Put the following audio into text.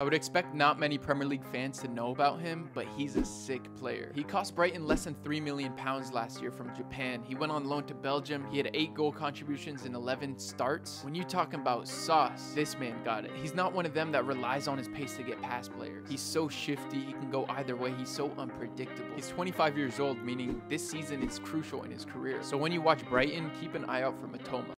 I would expect not many Premier League fans to know about him, but he's a sick player. He cost Brighton less than 3 million pounds last year from Japan. He went on loan to Belgium. He had 8 goal contributions and 11 starts. When you talking about sauce, this man got it. He's not one of them that relies on his pace to get past players. He's so shifty, he can go either way. He's so unpredictable. He's 25 years old, meaning this season is crucial in his career. So when you watch Brighton, keep an eye out for Mitoma.